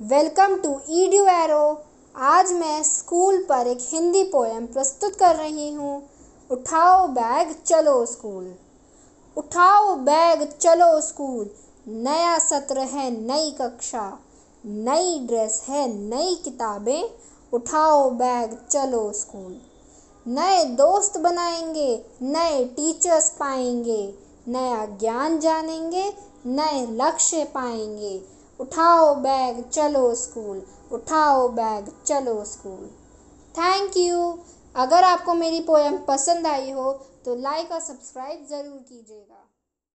Welcome to ईडियो arrow. आज मैं school पर एक हिंदी पोएम प्रस्तुत कर रही हूँ। उठाओ बैग, चलो स्कूल। उठाओ बैग, चलो स्कूल। नया सत्र है, नई कक्षा। नई ड्रेस है, नई किताबें। उठाओ बैग, चलो स्कूल। नए दोस्त बनाएँगे, नए टीचर्स पाएँगे। नया ज्ञान जानेंगे, नए लक्ष्य पाएँगे। उठाओ बैग, चलो स्कूल। उठाओ बैग, चलो स्कूल। थैंक यू अगर आपको मेरी पोएम पसंद आई हो तो लाइक और सब्सक्राइब ज़रूर कीजिएगा।